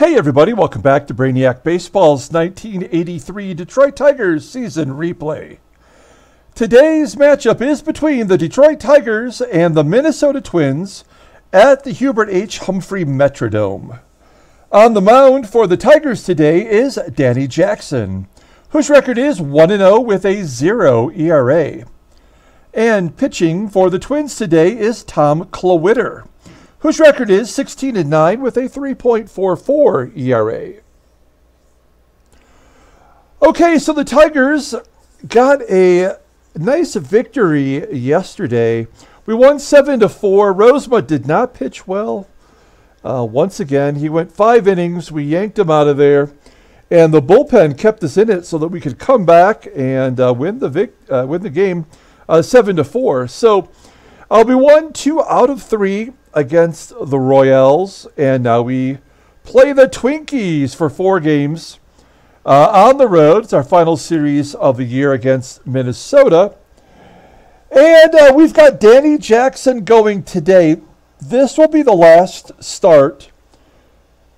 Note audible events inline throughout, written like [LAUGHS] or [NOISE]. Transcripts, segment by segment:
Hey, everybody, welcome back to Brainiac Baseball's 1983 Detroit Tigers season replay. Today's matchup is between the Detroit Tigers and the Minnesota Twins at the Hubert H. Humphrey Metrodome. On the mound for the Tigers today is Danny Jackson, whose record is 1 0 with a 0 ERA. And pitching for the Twins today is Tom Klawitter whose record is 16 and 9 with a 3.44 ERA. Okay, so the Tigers got a nice victory yesterday. We won 7 to 4. Rozema did not pitch well. Uh, once again, he went five innings. We yanked him out of there. And the bullpen kept us in it so that we could come back and uh, win the vic- uh, win the game uh, seven to four. So we won two out of three against the Royals, and now we play the Twinkies for four games uh, on the road. It's our final series of the year against Minnesota. And uh, we've got Danny Jackson going today. This will be the last start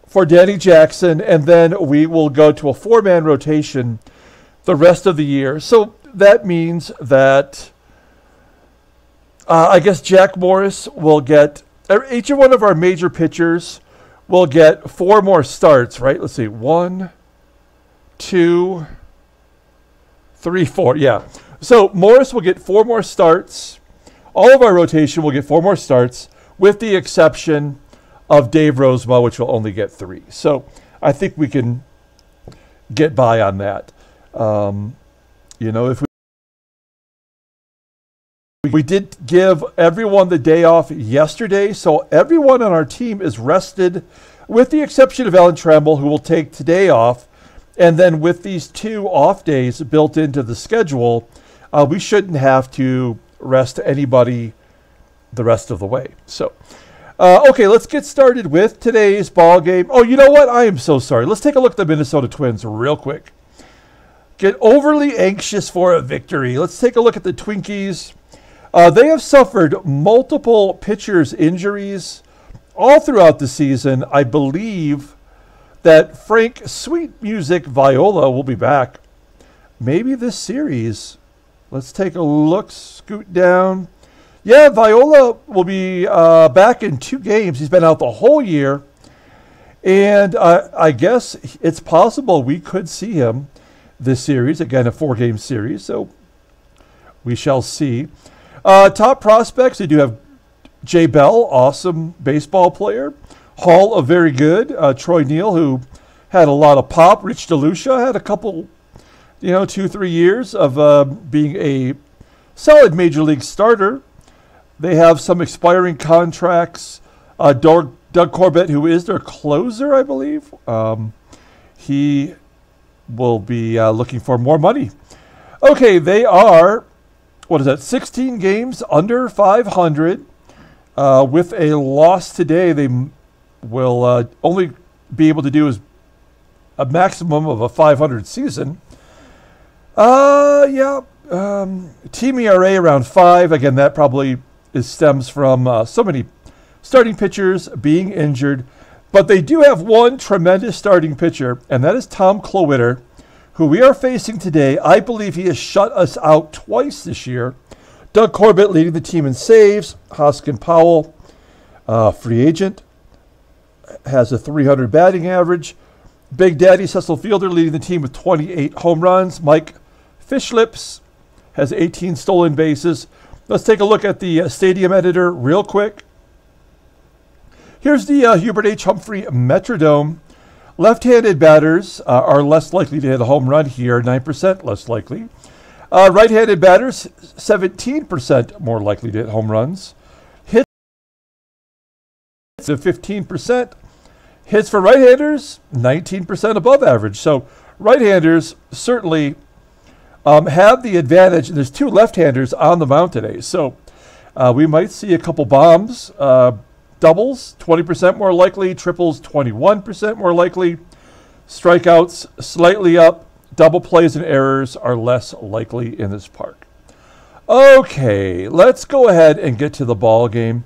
for Danny Jackson, and then we will go to a four man rotation the rest of the year. So that means that uh, I guess Jack Morris will get each one of our major pitchers will get four more starts, right? Let's see. One, two, three, four. Yeah. So Morris will get four more starts. All of our rotation will get four more starts, with the exception of Dave Rozema, which will only get three. So I think we can get by on that. Um, you know, if we we did give everyone the day off yesterday, so everyone on our team is rested, with the exception of Alan Trammell, who will take today off. And then with these two off days built into the schedule, uh, we shouldn't have to rest anybody the rest of the way. So, uh, okay, let's get started with today's ball game. Oh, you know what? I am so sorry. Let's take a look at the Minnesota Twins real quick. Get overly anxious for a victory. Let's take a look at the Twinkies. Uh, they have suffered multiple pitchers' injuries all throughout the season. I believe that Frank Sweet Music Viola will be back. Maybe this series. Let's take a look. Scoot down. Yeah, Viola will be uh, back in two games. He's been out the whole year. And uh, I guess it's possible we could see him this series. Again, a four game series. So we shall see. Uh, top prospects, they do have Jay Bell, awesome baseball player. Hall, a very good. Uh, Troy Neal, who had a lot of pop. Rich DeLucia had a couple, you know, two, three years of uh, being a solid major league starter. They have some expiring contracts. Uh, Doug, Doug Corbett, who is their closer, I believe, um, he will be uh, looking for more money. Okay, they are what is that, 16 games under 500. Uh, with a loss today, they will uh, only be able to do is a maximum of a 500 season. Uh, yeah, um, team ERA around five. Again, that probably is, stems from uh, so many starting pitchers being injured. But they do have one tremendous starting pitcher, and that is Tom Klawitter who we are facing today, I believe he has shut us out twice this year. Doug Corbett leading the team in saves. Hosken Powell, uh, free agent, has a 300 batting average. Big Daddy Cecil Fielder leading the team with 28 home runs. Mike Fischlin has 18 stolen bases. Let's take a look at the uh, stadium editor real quick. Here's the uh, Hubert H. Humphrey Metrodome. Left handed batters uh, are less likely to hit a home run here, 9% less likely. Uh, right handed batters, 17% more likely to hit home runs. Hits to 15%. Hits for right handers, 19% above average. So right handers certainly um, have the advantage. There's two left handers on the mound today. So uh, we might see a couple bombs. Doubles 20% more likely, triples 21% more likely, strikeouts slightly up, double plays and errors are less likely in this park. Okay, let's go ahead and get to the ball game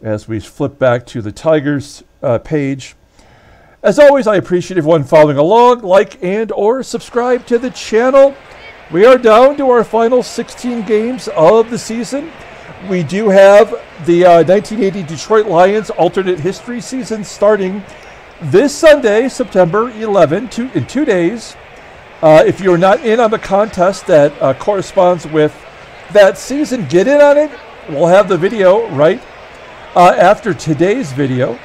as we flip back to the Tigers uh, page. As always, I appreciate everyone following along, like and or subscribe to the channel. We are down to our final 16 games of the season. We do have the uh, 1980 Detroit Lions alternate history season starting this Sunday, September 11, two, in two days. Uh, if you're not in on the contest that uh, corresponds with that season, get in on it. We'll have the video right uh, after today's video.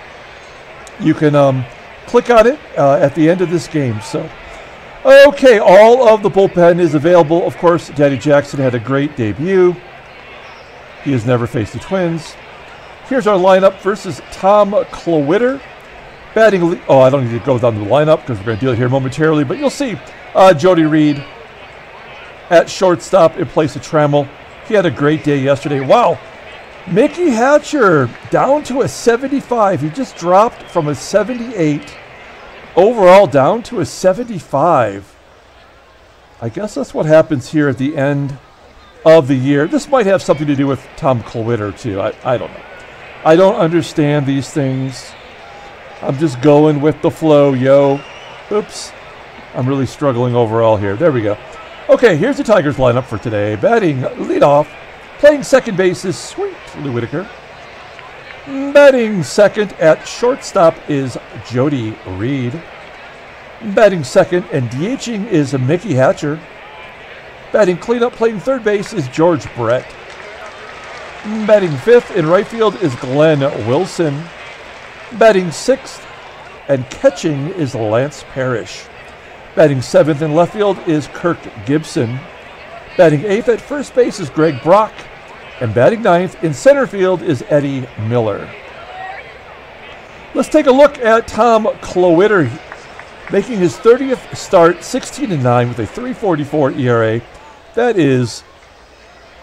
You can um, click on it uh, at the end of this game. So, okay, all of the bullpen is available. Of course, Daddy Jackson had a great debut. He has never faced the Twins. Here's our lineup versus Tom Klawitter. Batting, oh, I don't need to go down the lineup because we're going to it here momentarily, but you'll see uh, Jody Reed at shortstop in place of Trammell. He had a great day yesterday. Wow. Mickey Hatcher down to a 75. He just dropped from a 78 overall down to a 75. I guess that's what happens here at the end of the year. This might have something to do with Tom Klawitter, too. I, I don't know. I don't understand these things. I'm just going with the flow, yo. Oops. I'm really struggling overall here. There we go. Okay, here's the Tigers lineup for today. Batting leadoff, playing second base is Sweet Lou Whitaker. Batting second at shortstop is Jody Reed. Batting second and DHing is Mickey Hatcher. Batting cleanup, playing third base is George Brett. Batting fifth in right field is Glenn Wilson. Batting sixth and catching is Lance Parrish. Batting seventh in left field is Kirk Gibson. Batting eighth at first base is Greg Brock. And batting ninth in center field is Eddie Miller. Let's take a look at Tom Klawitter making his 30th start, 16 and 9 with a 344 ERA. That is,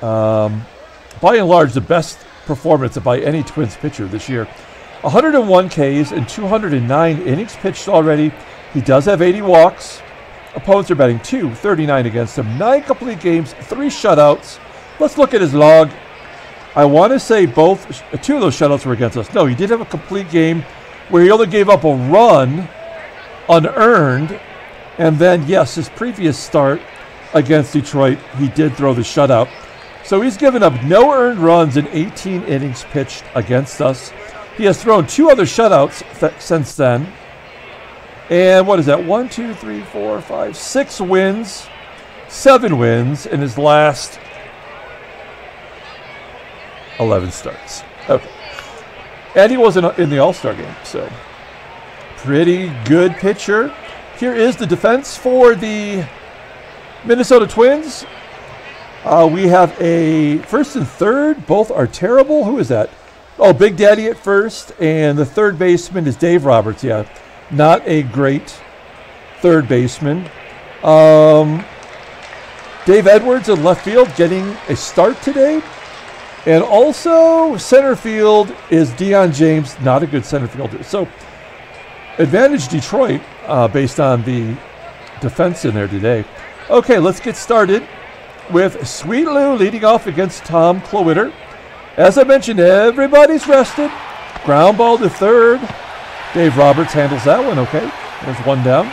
um, by and large, the best performance by any Twins pitcher this year. 101 Ks and 209 innings pitched already. He does have 80 walks. Opponents are batting 239 against him. Nine complete games, three shutouts. Let's look at his log. I want to say both, two of those shutouts were against us. No, he did have a complete game where he only gave up a run unearned. And then, yes, his previous start against Detroit, he did throw the shutout. So he's given up no earned runs in 18 innings pitched against us. He has thrown two other shutouts th- since then. And what is that? One, two, three, four, five, six wins, seven wins in his last 11 starts. Okay. And he wasn't in the All Star game, so pretty good pitcher. Here is the defense for the Minnesota Twins. Uh, we have a first and third. Both are terrible. Who is that? Oh, Big Daddy at first, and the third baseman is Dave Roberts. Yeah, not a great third baseman. Um, Dave Edwards in left field getting a start today. And also, center field is Dion James, not a good center fielder. So, advantage Detroit uh, based on the defense in there today. Okay, let's get started with Sweet Lou leading off against Tom Klawitter. As I mentioned, everybody's rested. Ground ball to third. Dave Roberts handles that one okay. There's one down.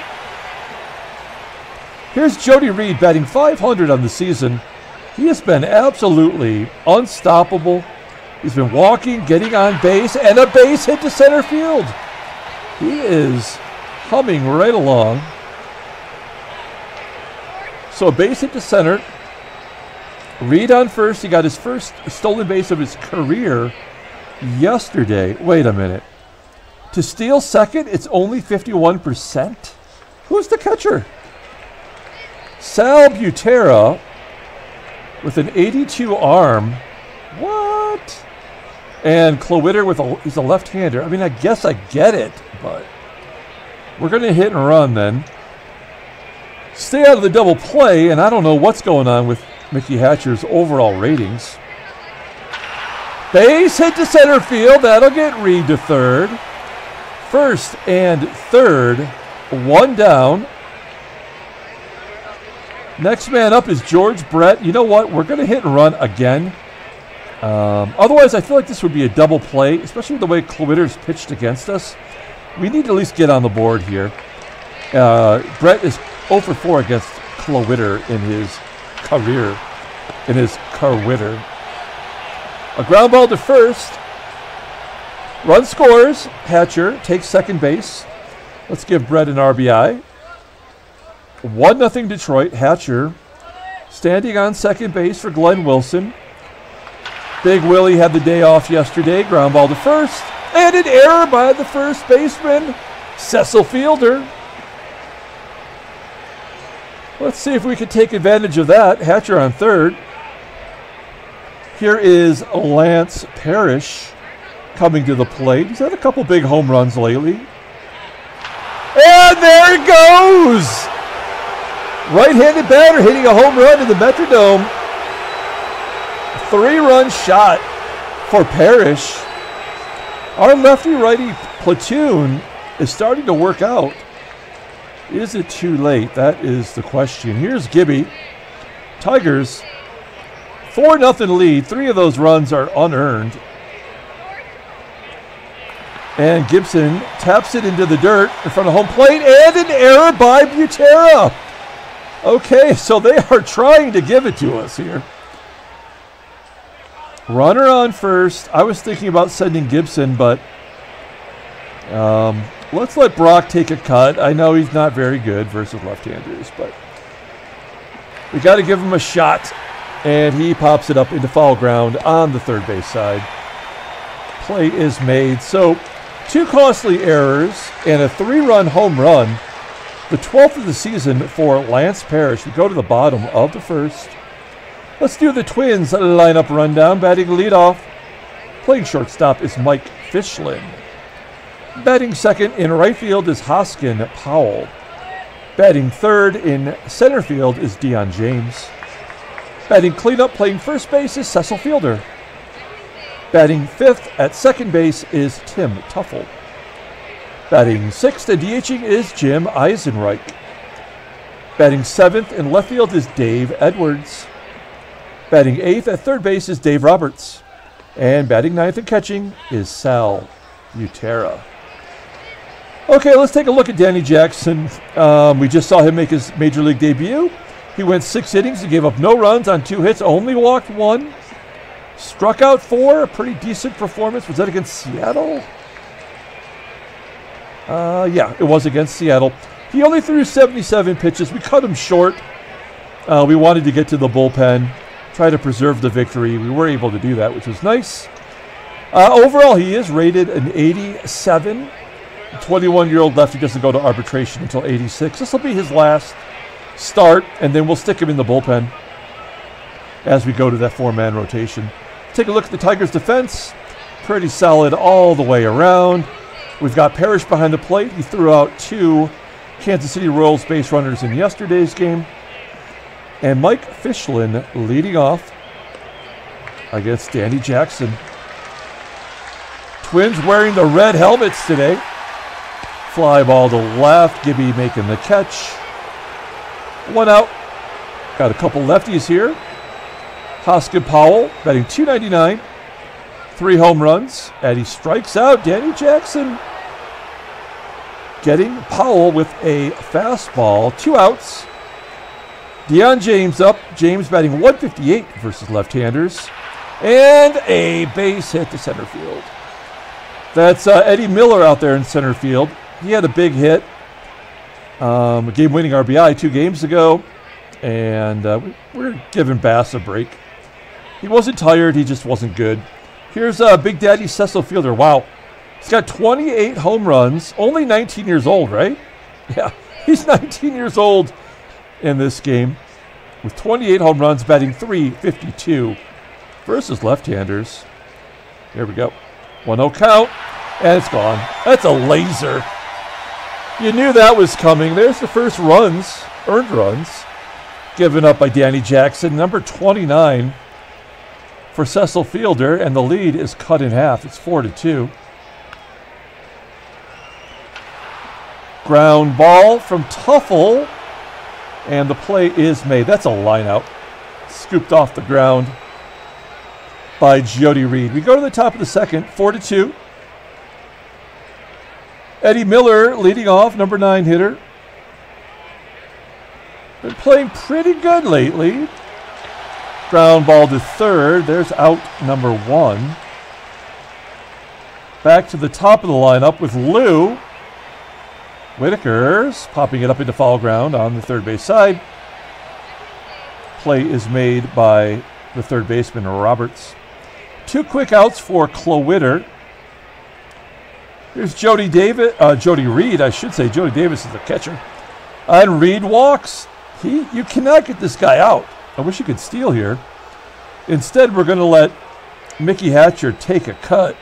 Here's Jody Reed batting 500 on the season. He has been absolutely unstoppable. He's been walking, getting on base, and a base hit to center field. He is humming right along. So a base hit to center. Reed on first. He got his first stolen base of his career yesterday. Wait a minute. To steal second, it's only 51%? Who's the catcher? Sal Butera with an 82 arm. What? And Klawitter with a he's a left-hander. I mean, I guess I get it, but we're going to hit and run then. Stay out of the double play, and I don't know what's going on with Mickey Hatcher's overall ratings. Base hit to center field. That'll get Reed to third. First and third, one down. Next man up is George Brett. You know what? We're going to hit and run again. Um, otherwise, I feel like this would be a double play, especially with the way Klawitter's pitched against us. We need to at least get on the board here. Uh, Brett is 0 for 4 against Klawitter in his career, in his career. A ground ball to first. Run scores. Hatcher takes second base. Let's give Brett an RBI. 1 0 Detroit. Hatcher standing on second base for Glenn Wilson. Big Willie had the day off yesterday. Ground ball to first. And an error by the first baseman, Cecil Fielder. Let's see if we can take advantage of that. Hatcher on third. Here is Lance Parrish coming to the plate. He's had a couple big home runs lately. And there it goes! Right handed batter hitting a home run in the Metrodome. Three run shot for Parrish. Our lefty righty platoon is starting to work out. Is it too late? That is the question. Here's Gibby. Tigers, 4 0 lead. Three of those runs are unearned. And Gibson taps it into the dirt in front of home plate, and an error by Butera. Okay, so they [LAUGHS] are trying to give it to us here. Runner on first. I was thinking about sending Gibson, but um, let's let Brock take a cut. I know he's not very good versus left-handers, but we got to give him a shot. And he pops it up into foul ground on the third base side. Play is made. So two costly errors and a three-run home run. The 12th of the season for Lance Parrish. We go to the bottom of the first. Let's do the Twins lineup rundown. Batting leadoff, playing shortstop is Mike Fischlin. Batting second in right field is Hosken Powell. Batting third in center field is Dion James. Batting cleanup, playing first base is Cecil Fielder. Batting fifth at second base is Tim Teufel. Batting sixth and DHing is Jim Eisenreich. Batting seventh in left field is Dave Edwards. Batting eighth at third base is Dave Roberts. And batting ninth and catching is Sal Butera. Okay, let's take a look at Danny Jackson. Um, we just saw him make his major league debut. He went six innings. He gave up no runs on two hits, only walked one. Struck out four. A pretty decent performance. Was that against Seattle? Uh, yeah, it was against Seattle. He only threw 77 pitches. We cut him short. Uh, we wanted to get to the bullpen try to preserve the victory. We were able to do that, which was nice. Uh, overall, he is rated an 87. 21 year old lefty doesn't go to arbitration until 86. This will be his last start, and then we'll stick him in the bullpen as we go to that four man rotation. Take a look at the Tigers' defense. Pretty solid all the way around. We've got Parrish behind the plate. He threw out two Kansas City Royals base runners in yesterday's game. And Mike Fischlin leading off against Danny Jackson. Twins wearing the red helmets today. Fly ball to left. Gibby making the catch. One out. Got a couple lefties here. Hosken Powell batting 299. Three home runs. And he strikes out Danny Jackson. Getting Powell with a fastball. Two outs. Dion James up. James batting 158 versus left-handers. And a base hit to center field. That's uh, Eddie Miller out there in center field. He had a big hit, um, a game-winning RBI two games ago, and uh, we're giving Bass a break. He wasn't tired. He just wasn't good. Here's uh, Big Daddy Cecil Fielder. Wow, he's got 28 home runs. Only 19 years old, right? [LAUGHS] Yeah, he's 19 years old in this game with 28 home runs, batting 352 versus left handers. Here we go. 1 0 count, and it's gone. That's a laser. You knew that was coming. There's the first runs, earned runs, given up by Danny Jackson, number 29 for Cecil Fielder, and the lead is cut in half. It's 4 to 2. Ground ball from Teufel and the play is made. That's a line out. Scooped off the ground by Jody Reed. We go to the top of the second, 4 to 2. Eddie Miller leading off, number nine hitter. Been playing pretty good lately. Ground ball to third. There's out number one. Back to the top of the lineup with Lou. Whitaker's popping it up into foul ground on the third base side. Play is made by the third baseman, Roberts. Two quick outs for Klawitter. Here's Jody David, uh, Jody Reed, I should say. Jody Davis is the catcher. And Reed walks. He, you cannot get this guy out. I wish you could steal here. Instead, we're going to let Mickey Hatcher take a cut.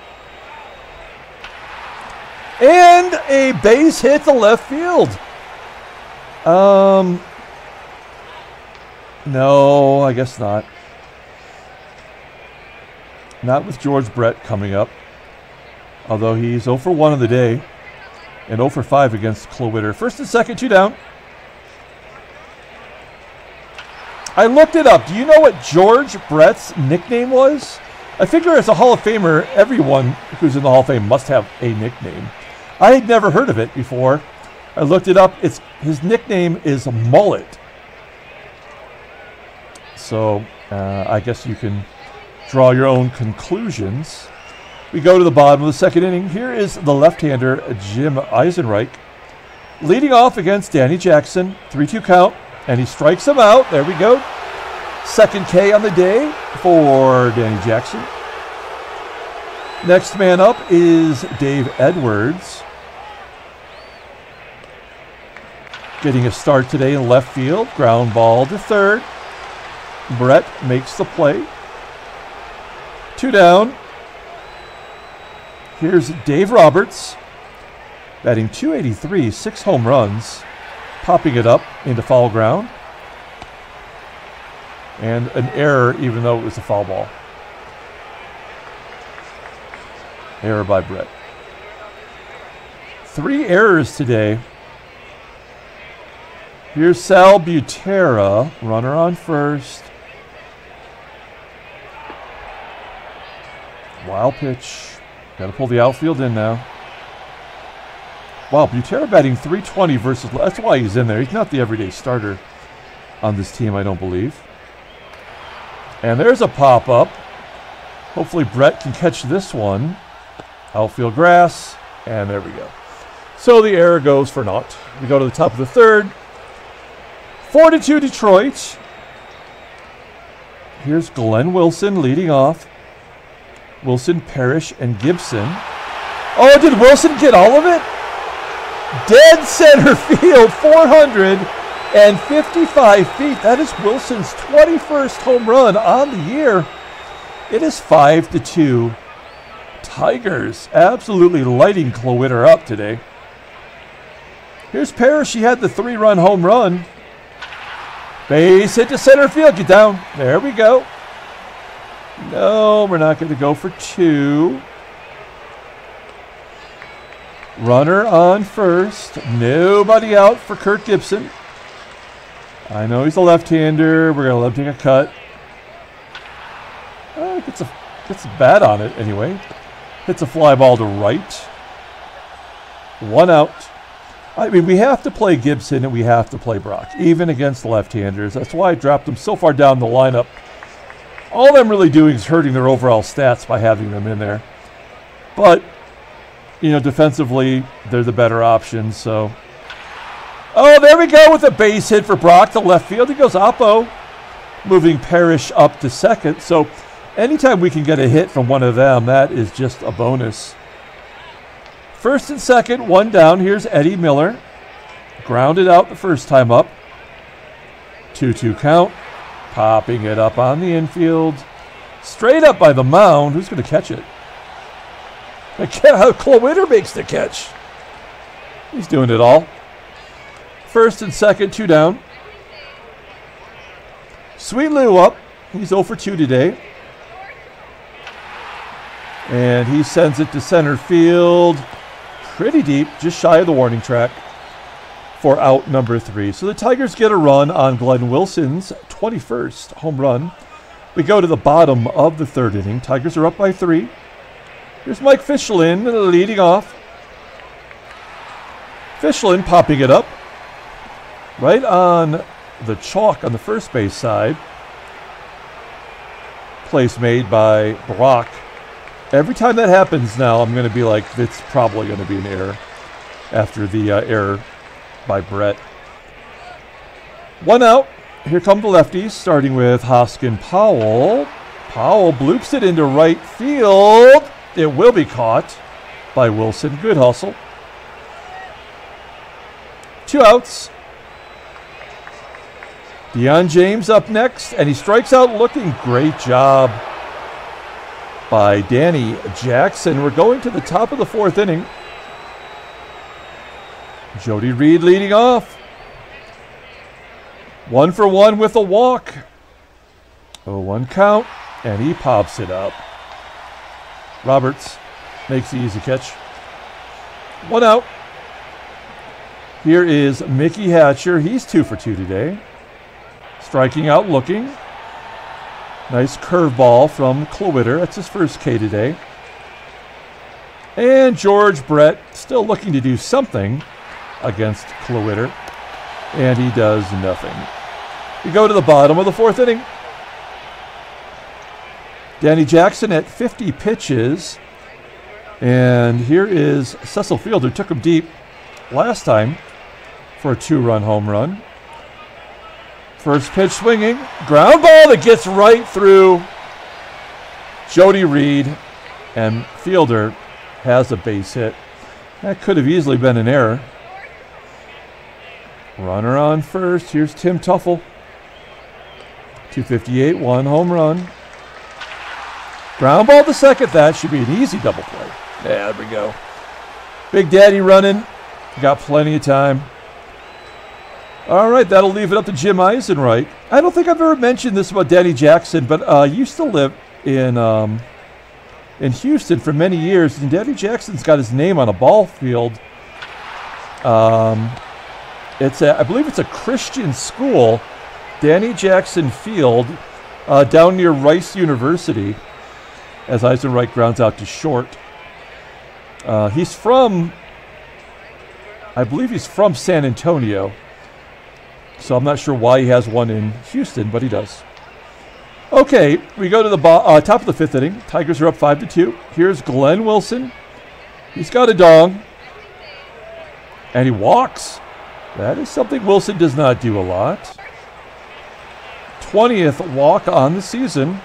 And a base hit to left field. Um, no, I guess not. Not with George Brett coming up. Although he's 0 for 1 of the day and 0 for 5 against Klawitter. First and second, two down. I looked it up. Do you know what George Brett's nickname was? I figure as a Hall of Famer, everyone who's in the Hall of Fame must have a nickname. I had never heard of it before. I looked it up. It's his nickname is Mullet. So uh, I guess you can draw your own conclusions. We go to the bottom of the second inning. Here is the left-hander Jim Eisenreich leading off against Danny Jackson. 3-2 count, and he strikes him out. There we go. Second K on the day for Danny Jackson. Next man up is Dave Edwards. Getting a start today in left field. Ground ball to third. Brett makes the play. Two down. Here's Dave Roberts, batting 283, six home runs, popping it up into foul ground. And an error, even though it was a foul ball. Error by Brett. Three errors today Here's Sal Butera, runner on first. Wild pitch. Got to pull the outfield in now. Wow, Butera batting 320 versus. That's why he's in there. He's not the everyday starter on this team, I don't believe. And there's a pop up. Hopefully, Brett can catch this one. Outfield grass. And there we go. So the error goes for naught. We go to the top of the third. 42 Detroit. Here's Glenn Wilson leading off. Wilson, Parrish, and Gibson. Oh, did Wilson get all of it? Dead center [LAUGHS] field, 455 feet. That is Wilson's 21st home run on the year. It is 5 to 2. Tigers absolutely lighting Klawitter up today. Here's Parrish. He had the three run home run. Base hit to center field. Get down. There we go. No, we're not going to go for two. Runner on first. Nobody out for Kirk Gibson. I know he's a left-hander. We're going to let him take a cut. Oh, gets a gets a bat on it anyway. Hits a fly ball to right. One out. I mean, we have to play Gibson and we have to play Brock, even against left-handers. That's why I dropped them so far down the lineup. All I'm really doing is hurting their overall stats by having them in there. But, you know, defensively, they're the better option, so. Oh, there we go with a base hit for Brock to left field. He goes Oppo, moving Parrish up to second. So anytime we can get a hit from one of them, that is just a bonus. First and second, one down. Here's Eddie Miller. Grounded out the first time up. 2 2 count. Popping it up on the infield. Straight up by the mound. Who's going to catch it? How Klawitter makes the catch. He's doing it all. First and second, two down. Sweet Lou up. He's 0 for 2 today. And he sends it to center field pretty deep, just shy of the warning track for out number three. So the Tigers get a run on Glenn Wilson's 21st home run. We go to the bottom of the third inning. Tigers are up by three. Here's Mike Fischlin leading off. Fischlin popping it up. Right on the chalk on the first base side. Place made by Brock. Every time that happens now, I'm going to be like, it's probably going to be an error after the uh, error by Brett. One out. Here come the lefties, starting with Hosken Powell. Powell bloops it into right field. It will be caught by Wilson. Good hustle. Two outs. Dion James up next, and he strikes out looking. Great job by Danny Jackson. We're going to the top of the fourth inning. Jody Reed leading off. One for one with a walk. Oh, one count, and he pops it up. Roberts makes the easy catch. One out. Here is Mickey Hatcher. He's two for two today. Striking out looking. Nice curveball from Klawitter. That's his first K today. And George Brett still looking to do something against Klawitter. And he does nothing. We go to the bottom of the fourth inning. Danny Jackson at 50 pitches. And here is Cecil Fielder. Took him deep last time for a two run home run. First pitch swinging. Ground ball that gets right through Jody Reed. And Fielder has a base hit. That could have easily been an error. Runner on first. Here's Tim Teufel. 258, one home run. Ground ball to second. That should be an easy double play. Yeah, there we go. Big Daddy running. Got plenty of time. All right, that'll leave it up to Jim Eisenreich. I don't think I've ever mentioned this about Danny Jackson, but uh, used to live in um, in Houston for many years, and Danny Jackson's got his name on a ball field. Um, it's a, I believe it's a Christian school, Danny Jackson Field, uh, down near Rice University, as Eisenreich grounds out to short. Uh, he's from, I believe he's from San Antonio. So I'm not sure why he has one in Houston, but he does. Okay, we go to the uh, top of the fifth inning. Tigers are up five to two. Here's Glenn Wilson. He's got a dong, and he walks. That is something Wilson does not do a lot. 20th walk on the season.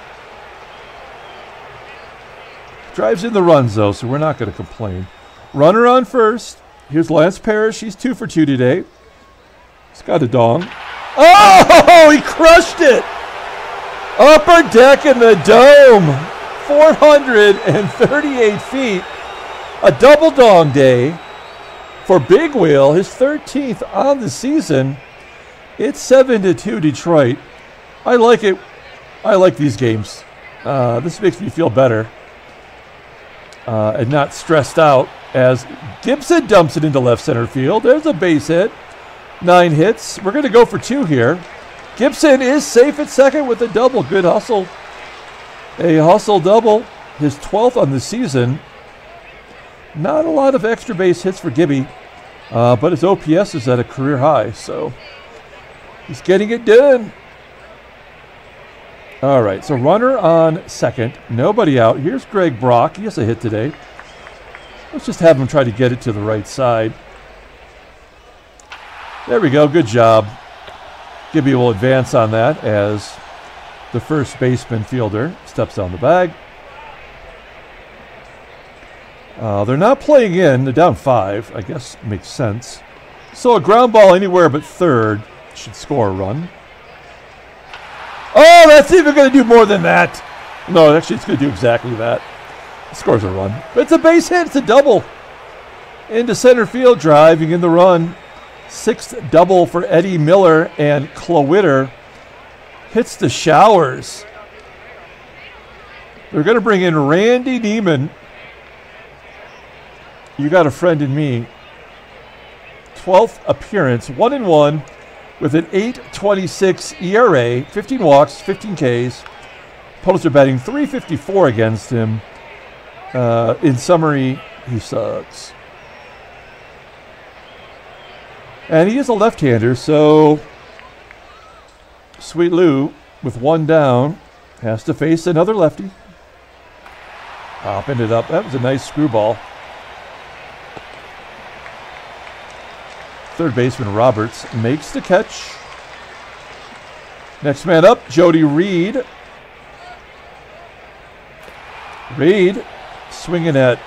Drives in the runs, though, so we're not going to complain. Runner on first. Here's Lance Parrish. He's two for two today. He's got a dong. Oh, he crushed it! Upper deck in the dome. 438 feet. A double dong day for Big Wheel, his 13th on the season. It's 7 to 2 Detroit. I like it. I like these games. Uh, this makes me feel better uh, and not stressed out as Gibson dumps it into left center field. There's a base hit. Nine hits. We're going to go for two here. Gibson is safe at second with a double. Good hustle. A hustle double. His 12th on the season. Not a lot of extra base hits for Gibby, uh, but his OPS is at a career high, so he's getting it done. All right, so runner on second, nobody out. Here's Greg Brock. He has a hit today. Let's just have him try to get it to the right side. There we go. Good job. Gibby will advance on that as the first baseman fielder steps down the bag. Uh, they're not playing in. They're down five. I guess makes sense. So a ground ball anywhere but third should score a run. Oh, that's even going to do more than that. No, actually, it's going to do exactly that. It scores a run. But it's a base hit. It's a double. Into center field, driving in the run. Sixth double for Eddie Miller and Klawitter hits the showers. They're going to bring in Randy Niemann you got a friend in me. 12th appearance, 1 and 1 with an 8.26 ERA, 15 walks, 15 Ks. Opponents are batting 354 against him. Uh, in summary, he sucks. And he is a left-hander, so Sweet Lou, with one down, has to face another lefty. Popping it up. That was a nice screwball. Third baseman Roberts makes the catch. Next man up, Jody Reed. Reed swinging at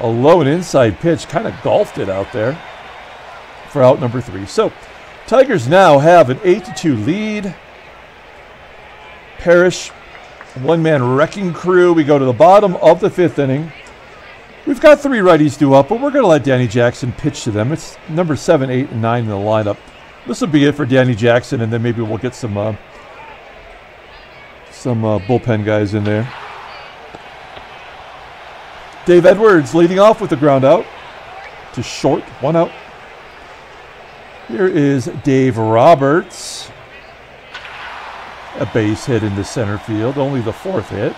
a low and inside pitch, kind of golfed it out there for out number three. So Tigers now have an 8 2 lead. Parrish, one man wrecking crew. We go to the bottom of the fifth inning. We've got three righties due up, but we're going to let Danny Jackson pitch to them. It's number seven, eight, and nine in the lineup. This will be it for Danny Jackson, and then maybe we'll get some uh, some uh, bullpen guys in there. Dave Edwards leading off with the ground out to short, one out. Here is Dave Roberts. A base hit into center field, only the fourth hit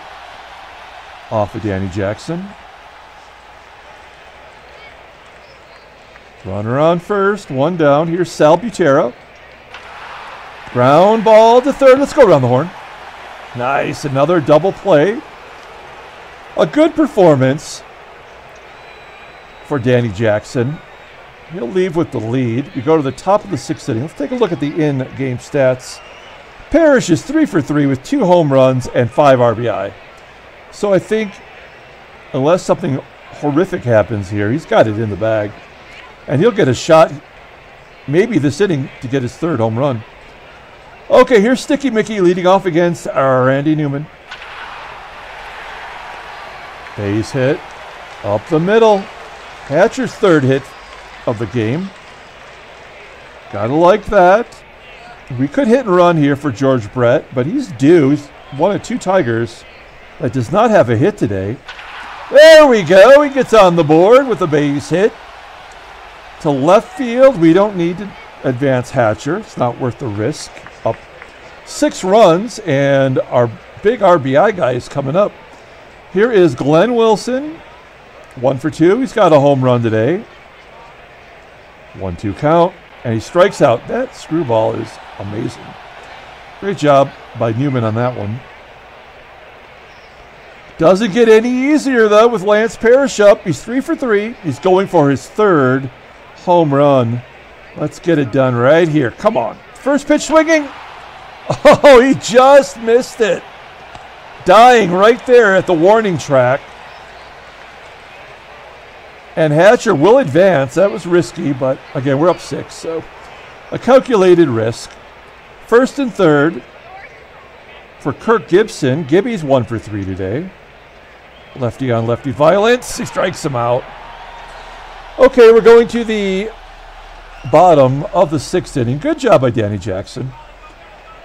off of Danny Jackson. Runner on first, one down. Here's Sal Butera. Ground ball to third. Let's go around the horn. Nice. Another double play. A good performance for Danny Jackson. He'll leave with the lead. We go to the top of the sixth inning. Let's take a look at the in game stats. Parrish is three for three with two home runs and five RBI. So I think, unless something horrific happens here, he's got it in the bag. And he'll get a shot, maybe this inning, to get his third home run. Okay, here's Sticky Mickey leading off against our Randy Newman. Base hit up the middle. Hatcher's third hit of the game. Gotta like that. We could hit and run here for George Brett, but he's due. He's one of two Tigers that does not have a hit today. There we go. He gets on the board with a base hit. To left field, we don't need to advance Hatcher. It's not worth the risk. Up six runs, and our big RBI guy is coming up. Here is Glenn Wilson, one for two. He's got a home run today. One two count, and he strikes out. That screwball is amazing. Great job by Newman on that one. Doesn't get any easier though with Lance Parrish up. He's three for three. He's going for his third home run. Let's get it done right here. Come on. First pitch swinging. Oh, he just missed it. Dying right there at the warning track. And Hatcher will advance. That was risky, but again, we're up six, so a calculated risk. First and third for Kirk Gibson. Gibby's one for three today. Lefty on lefty violence. He strikes him out. Okay, we're going to the bottom of the sixth inning. Good job by Danny Jackson.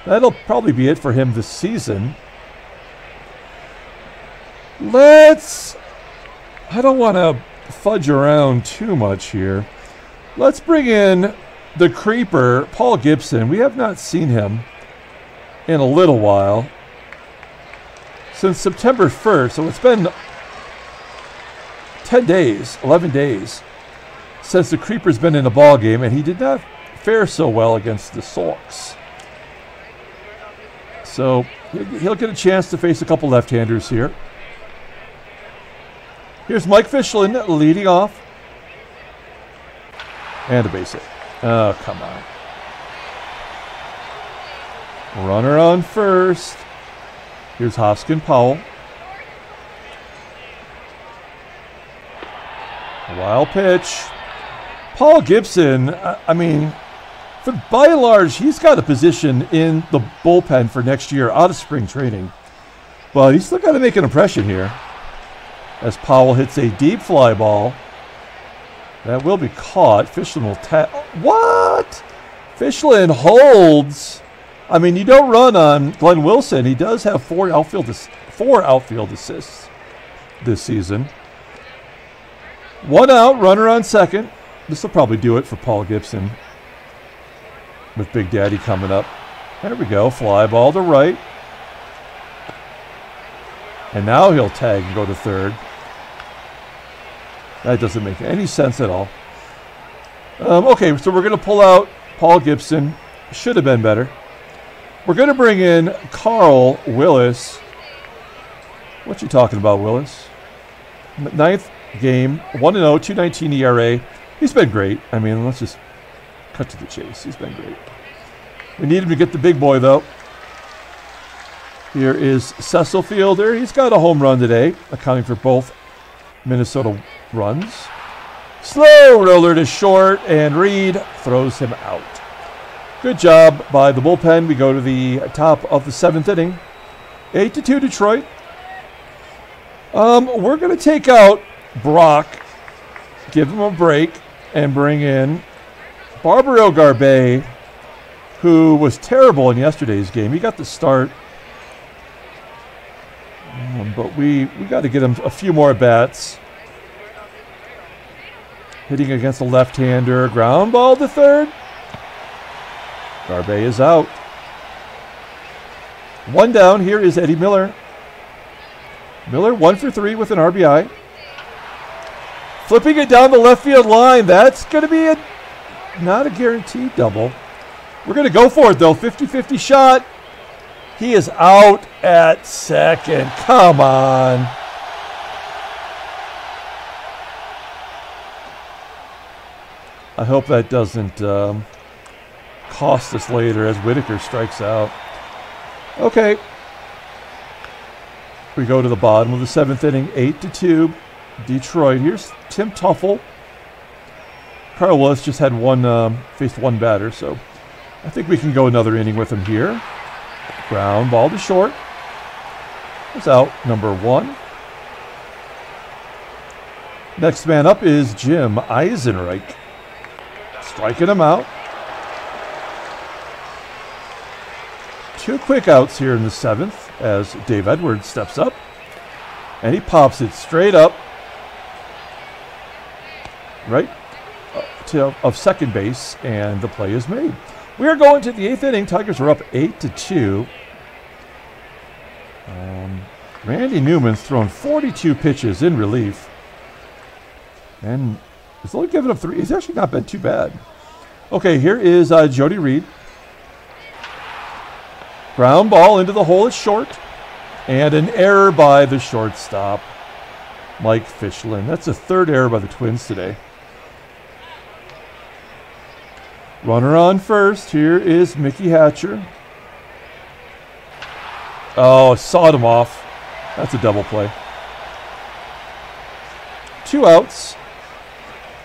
That'll probably be it for him this season. Let's. I don't want to fudge around too much here. Let's bring in the creeper, Paul Gibson. We have not seen him in a little while. Since September 1st, so it's been 10 days, 11 days since the creeper's been in a ball game, and he did not fare so well against the Sox. So he'll get a chance to face a couple left-handers here. Here's Mike Fischlin leading off. And a base hit. Oh, come on. Runner on first. Here's Hosken Powell. Wild pitch. Paul Gibson, uh, I mean, for, by and large, he's got a position in the bullpen for next year out of spring training. But he's still got to make an impression here. As Powell hits a deep fly ball. That will be caught. Fischlin will tap. What? Fischlin holds. I mean, you don't run on Glenn Wilson. He does have four outfield four outfield assists this season. One out, runner on second. This will probably do it for Paul Gibson with Big Daddy coming up. There we go. Fly ball to right. And now he'll tag and go to third. That doesn't make any sense at all. Um, okay, so we're going to pull out Paul Gibson. Should have been better. We're going to bring in Carl Willis. What you talking about, Willis? Ninth game, 1 0, 219 ERA. He's been great. I mean, let's just cut to the chase. He's been great. We need him to get the big boy, though. Here is Cecil Fielder. He's got a home run today, accounting for both Minnesota runs. Slow roller to short, and Reed throws him out. Good job by the bullpen. We go to the top of the seventh inning. 8 to 2 Detroit. Um, we're going to take out Brock, give him a break, and bring in Barbaro Garbey, who was terrible in yesterday's game. He got the start, um, but we, we got to get him a few more bats. Hitting against a left hander. Ground ball to third. Garbey is out. One down. Here is Eddie Miller. Miller one for three with an RBI. Flipping it down the left field line. That's going to be a not a guaranteed double. We're going to go for it though. 50-50 shot. He is out at second. Come on. I hope that doesn't um, cost us later as Whitaker strikes out. Okay. We go to the bottom of the seventh inning, 8 to 2. Detroit. Here's Tim Teufel. Carl Willis just had one, um, faced one batter, so I think we can go another inning with him here. Ground ball to short. It's out, number one. Next man up is Jim Eisenreich. Striking him out. Two quick outs here in the seventh as Dave Edwards steps up. And he pops it straight up. Right to, of second base, and the play is made. We are going to the eighth inning. Tigers are up 8 to 2. Um, Randy Niemann's thrown 42 pitches in relief. And He's only given up three. He's actually not been too bad. Okay, here is uh, Jody Reed. Ground ball into the hole. It's short. And an error by the shortstop, Mike Fischlin. That's a third error by the Twins today. Runner on first. Here is Mickey Hatcher. Oh, sawed him off. That's a double play. Two outs.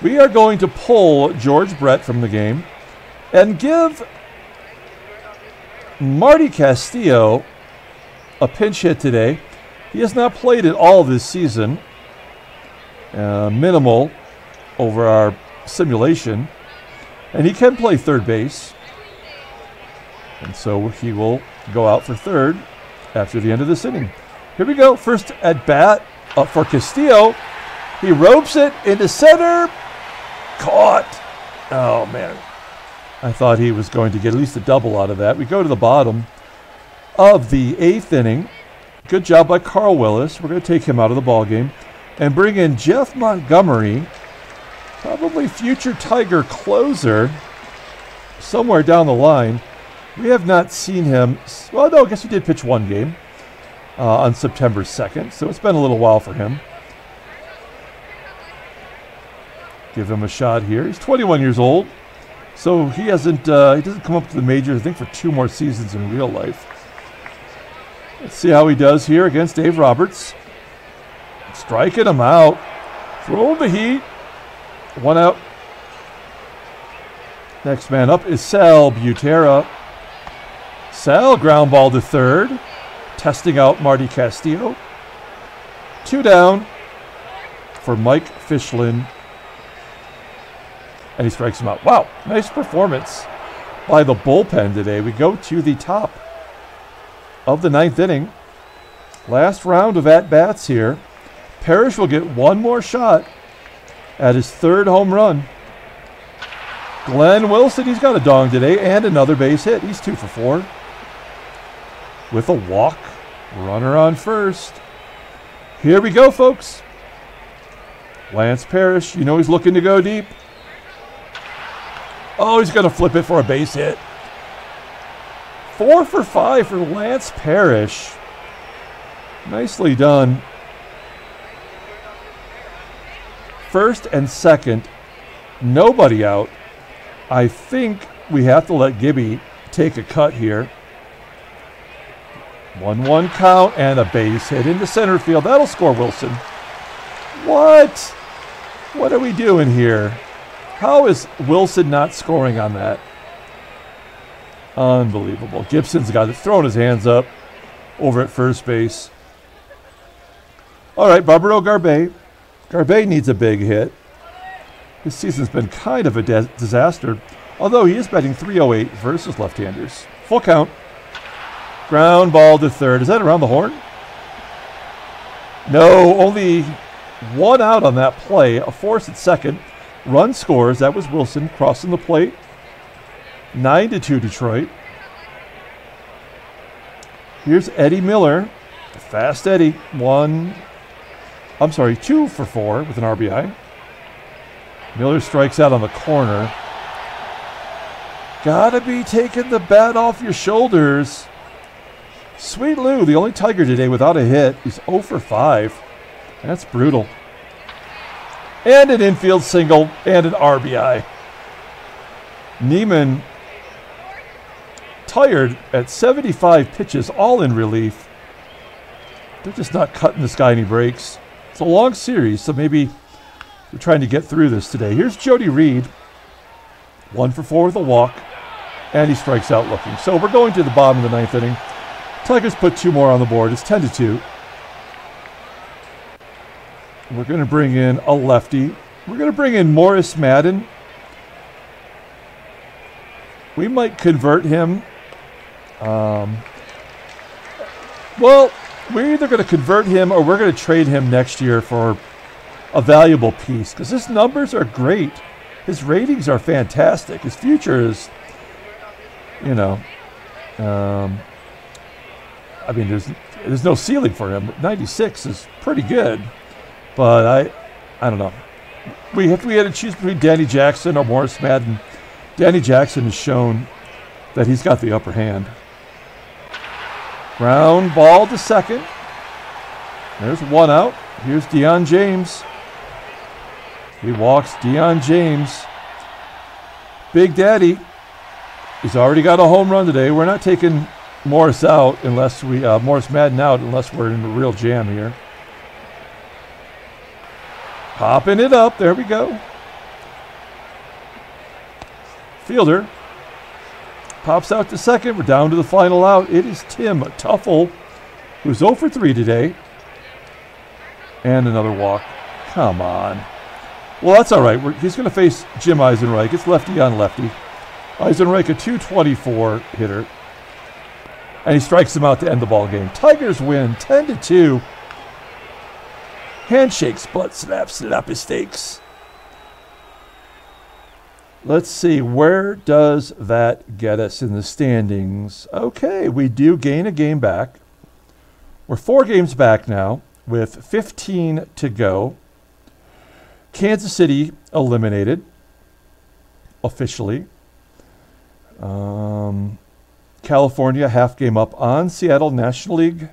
We are going to pull George Brett from the game and give Marty Castillo a pinch hit today. He has not played at all this season. Uh, minimal over our simulation. And he can play third base. And so he will go out for third after the end of this inning. Here we go. First at bat up for Castillo. He ropes it into center caught. Oh, man. I thought he was going to get at least a double out of that. We go to the bottom of the eighth inning. Good job by Carl Willis. We're going to take him out of the ball game and bring in Jeff Montgomery, probably future Tiger closer, somewhere down the line. We have not seen him. Well, no, I guess he did pitch one game uh, on September 2nd, so it's been a little while for him. give him a shot here. He's 21 years old, so he hasn't uh, he doesn't come up to the majors. I think for two more seasons in real life. Let's see how he does here against Dave Roberts. Striking him out, throwing the heat. One out. Next man up is Sal Butera. Sal ground ball to third, testing out Marty Castillo. Two down for Mike Fischlin and he strikes him out. Wow, nice performance by the bullpen today. We go to the top of the ninth inning. Last round of at bats here. Parrish will get one more shot at his third home run. Glenn Wilson, he's got a dong today and another base hit. He's two for four. With a walk. Runner on first. Here we go, folks. Lance Parrish, you know he's looking to go deep. Oh, he's going to flip it for a base hit. Four for five for Lance Parrish. Nicely done. First and second, nobody out. I think we have to let Gibby take a cut here. 1 1 count and a base hit into center field. That'll score Wilson. What? What are we doing here? How is Wilson not scoring on that? Unbelievable. Gibson's got it, throwing his hands up over at first base. All right, Barbaro Garbey. Garbey needs a big hit. This season's been kind of a disaster, although he is betting 308 versus left-handers. Full count. Ground ball to third. Is that around the horn? No, only one out on that play. A force at second. Run scores. That was Wilson crossing the plate. 9 to 2 Detroit. Here's Eddie Miller. Fast Eddie. One. I'm sorry, two for four with an RBI. Miller strikes out on the corner. Gotta be taking the bat off your shoulders. Sweet Lou, the only Tiger today without a hit. He's 0 for 5. That's brutal. And an infield single and an RBI. Niemann tired at 75 pitches, all in relief. They're just not cutting this guy any breaks. It's a long series, so maybe we're trying to get through this today. Here's Jody Reed. One for four with a walk, and he strikes out looking. So we're going to the bottom of the ninth inning. Tigers put two more on the board. It's 10 to 2. We're going to bring in a lefty. We're going to bring in Morris Madden. We might convert him. Um, well, we're either going to convert him or we're going to trade him next year for a valuable piece because his numbers are great. His ratings are fantastic. His future is, you know, um, I mean, there's there's no ceiling for him. 96 is pretty good, but I I don't know. We if we had to choose between Danny Jackson or Morris Madden, Danny Jackson has shown that he's got the upper hand. Ground ball to second. There's one out. Here's Dion James. He walks Dion James. Big Daddy. He's already got a home run today. We're not taking Morris out unless we uh, Morris Madden out unless we're in a real jam here. Popping it up. There we go. Fielder pops out to second. We're down to the final out. It is Tim Teufel, who's 0 for 3 today. And another walk. Come on. Well, that's all right. We're, he's going to face Jim Eisenreich. It's lefty on lefty. Eisenreich, a 224 hitter and he strikes him out to end the ball game. Tigers win 10 to 2. Handshakes, butt snaps, snappy steaks. Let's see, where does that get us in the standings? Okay, we do gain a game back. We're four games back now with 15 to go. Kansas City eliminated officially. Um, California half game up on Seattle National League.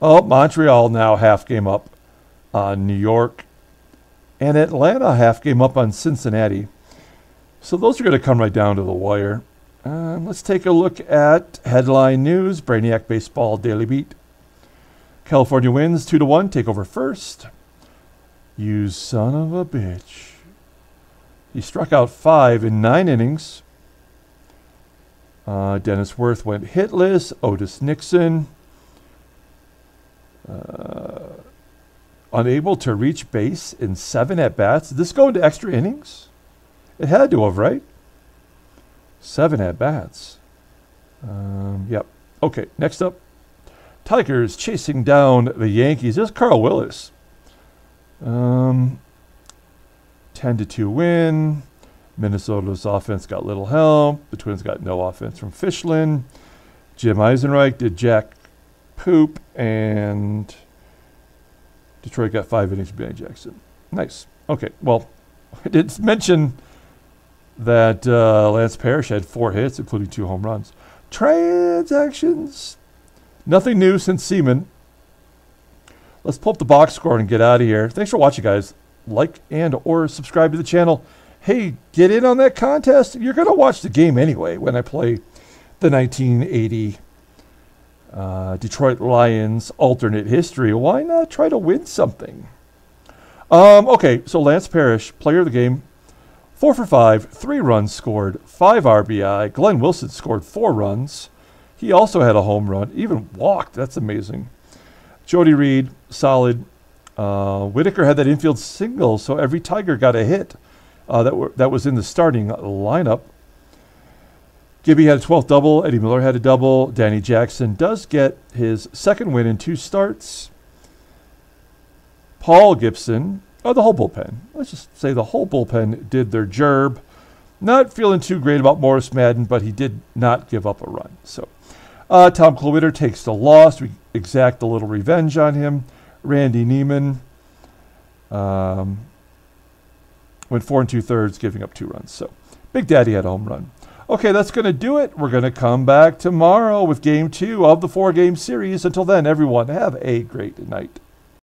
Oh, Montreal now half game up on New York. And Atlanta half game up on Cincinnati. So those are going to come right down to the wire. Um, let's take a look at headline news Brainiac Baseball Daily Beat. California wins 2 to 1, take over first. You son of a bitch. He struck out five in nine innings. Uh, Dennis Werth went hitless. Otis Nixon uh, unable to reach base in seven at bats. Did this go into extra innings? It had to have, right? Seven at bats. Um, yep. Okay, next up. Tigers chasing down the Yankees. This is Carl Willis. Um, 10 to 2 win. Minnesota's offense got little help. The Twins got no offense from Fischlin. Jim Eisenreich did jack poop, and Detroit got five innings Danny Jackson. Nice. Okay, well, [LAUGHS] I did mention that uh, Lance Parrish had four hits, including two home runs. Transactions. Nothing new since Seaman. Let's pull up the box score and get out of here. Thanks for watching, guys. Like and or subscribe to the channel. Hey, get in on that contest. You're going to watch the game anyway when I play the 1980 uh, Detroit Lions alternate history. Why not try to win something? Um, okay, so Lance Parrish, player of the game, four for five, three runs scored, five RBI. Glenn Wilson scored four runs. He also had a home run, even walked. That's amazing. Jody Reed, solid. Uh, Whitaker had that infield single, so every Tiger got a hit uh, that, were, that was in the starting lineup. Gibby had a 12th double. Eddie Miller had a double. Danny Jackson does get his second win in two starts. Paul Gibson, oh, the whole bullpen. Let's just say the whole bullpen did their gerb. Not feeling too great about Morris Madden, but he did not give up a run. So uh, Tom Klawitter takes the loss. We exact a little revenge on him. Randy Niemann um, went four and two thirds, giving up two runs. So Big Daddy had a home run. Okay, that's going to do it. We're going to come back tomorrow with game two of the four game series. Until then, everyone, have a great night.